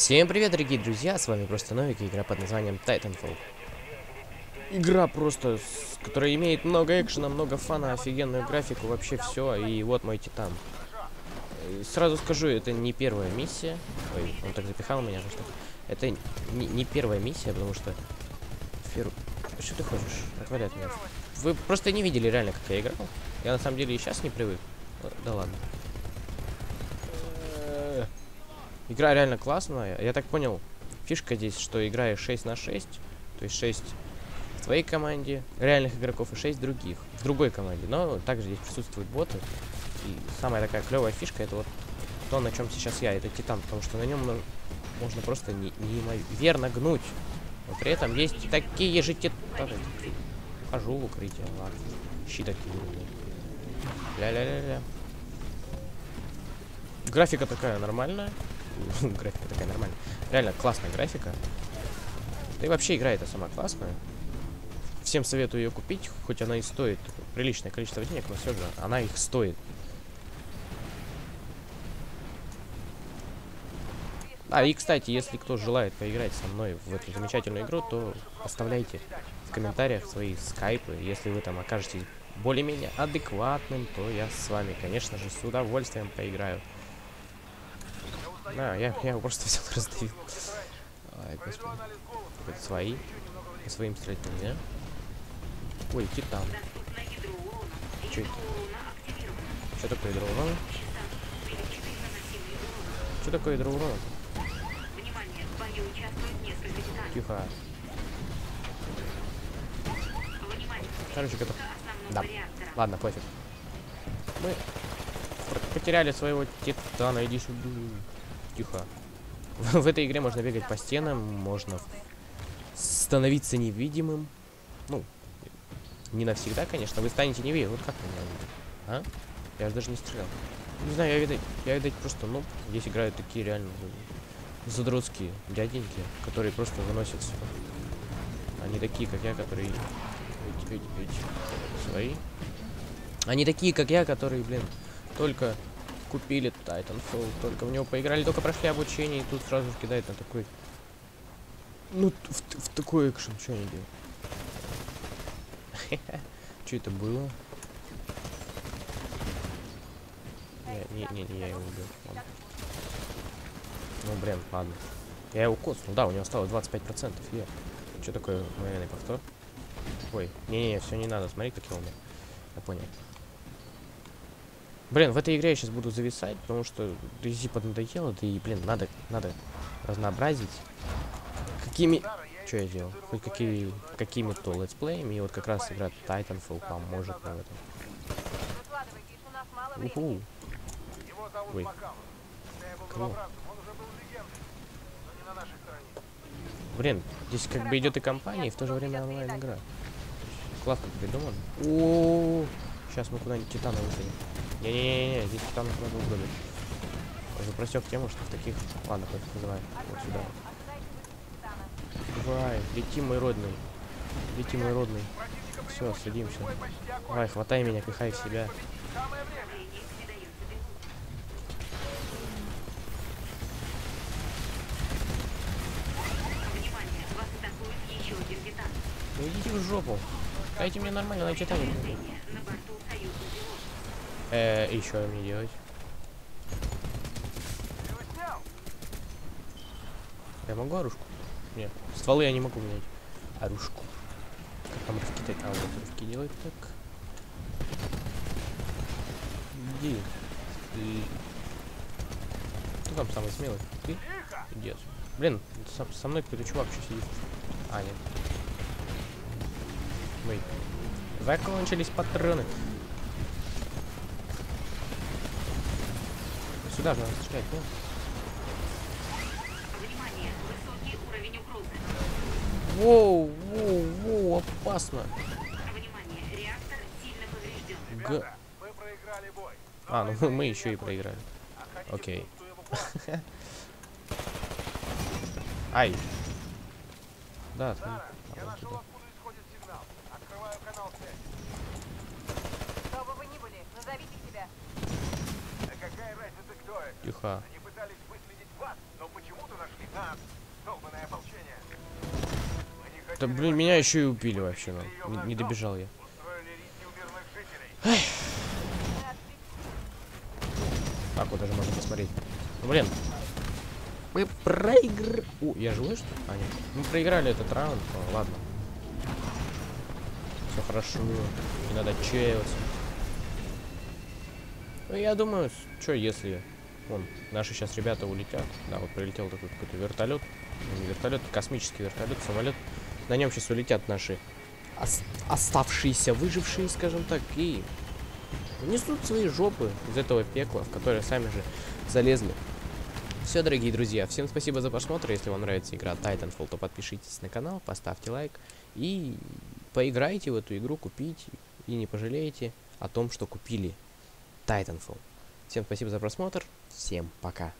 Всем привет, дорогие друзья, с вами просто Новик и игра под названием Titanfall. Игра просто, с- которая имеет много экшена, много фана, офигенную графику, вообще все, и вот мой титан. Э, Сразу скажу, это не первая миссия. Ой, он так запихал меня, что Это не, не первая миссия, потому что... Феру... Что ты хочешь? Отвали от меня. Вы просто не видели реально, как я играл. Я на самом деле и сейчас не привык. Э, Да ладно. Э, Игра реально классная. Я так понял, фишка здесь, что играешь 6 на 6, то есть 6 в твоей команде реальных игроков и 6 других в другой команде. Но также здесь присутствуют боты. И самая такая клевая фишка это вот то, на чем сейчас я, это Титан, потому что на нем можно просто не, неимоверно гнуть. Но при этом есть такие же титаны. Хожу в укрытие, ладно. Щи такие. Ля-ля-ля-ля. Графика такая нормальная. графика такая нормальная. Реально классная графика. Да и вообще игра эта сама классная. Всем советую ее купить, хоть она и стоит приличное количество денег, но все же она их стоит. А, и, кстати, если кто желает поиграть со мной в эту замечательную игру, то оставляйте в комментариях свои скайпы. Если вы там окажетесь более-менее адекватным, то я с вами, конечно же, с удовольствием поиграю. Да, я, я его просто взял раздавил. Ай, господи. Это свои. По своим стрелять нельзя. Ой, титан. Чё это? Что такое ядро урона? Что такое ядро урона? Тихо. Короче, основного Да. Ладно, пофиг. Мы потеряли своего титана, иди сюда. Тихо. В этой игре можно бегать по стенам, можно становиться невидимым. Ну, не навсегда, конечно. Вы станете невидимым. Вот как вы меня? А? Я же даже не стрелял. Не знаю, я, видать, я, видать, просто, ну, здесь играют такие реально задротские дяденьки, которые просто выносят всё. Они такие, как я, которые... Эти, эти, эти, свои. Они такие, как я, которые, блин, только купили Titanfall, только в него поиграли, только прошли обучение, и тут сразу кидает на такой... Ну, в, в такой экшен, что они делают? Что это было? Не, не, не, не, я его убил. Ну, блин, ладно. Я его коснул, да, у него осталось 25%. Е. Что такое мгновенный повтор? Ой, не-не, все не надо, смотри, как я умер. Я понял. Блин, в этой игре я сейчас буду зависать, потому что DZ поднадоело, да и, блин, надо, надо разнообразить. Какими... Что я делал? Хоть какие, какими-то летсплеями, и вот как раз игра Titanfall поможет нам в этом. Уху. Ой. Кого? на. Блин, здесь как бы идет и компания, и в то же время онлайн игра. Классно придуман. О, сейчас мы куда-нибудь Титана высадим. Не-не-не, здесь Титанов надо угробить. Уже просек тему, что в таких... Ладно, хоть называй. Вот сюда. Давай, лети, мой родный. Лети, мой родный. Все, садимся. Давай, хватай меня, пихай в себя. Ну идите в жопу. Дайте мне нормально на Титане. Э, и что мне делать? Ты? Я могу оружку? Нет. Стволы я не могу менять. Оружку. Как там так? А, вот русский делает так. Иди. И... Кто там самый смелый? Ты? Отсюда. Блин, со, со мной какой-то чувак еще сидит. А, нет. Мы. Закончились патроны. Сюда же надо стрелять, ну. Воу, воу, воу, опасно. А, ну мы еще и проиграли. Окей. Ай. Да, там. Нашел, туда. Тихо. Они пытались выследить вас, но почему-то нашли нас. Долбанное ополчение. Да блин, меня еще и убили вообще, ну. Не, не добежал я. Так, вот даже можно посмотреть. Ну, блин. Мы проиграли... О, я живой, что ли? А, нет. Мы проиграли этот раунд. Ну, ладно. Все хорошо. Не надо отчаиваться. Ну, я думаю, что если Вон, наши сейчас ребята улетят. Да, вот прилетел такой какой-то вертолет. Ну, не вертолет, космический вертолет, самолет. На нем сейчас улетят наши ос- оставшиеся, выжившие, скажем так, и несут свои жопы из этого пекла, в которое сами же залезли. Все, дорогие друзья, всем спасибо за просмотр. Если вам нравится игра Titanfall, то подпишитесь на канал, поставьте лайк и поиграйте в эту игру, купите и не пожалеете о том, что купили Titanfall. Всем спасибо за просмотр, всем пока.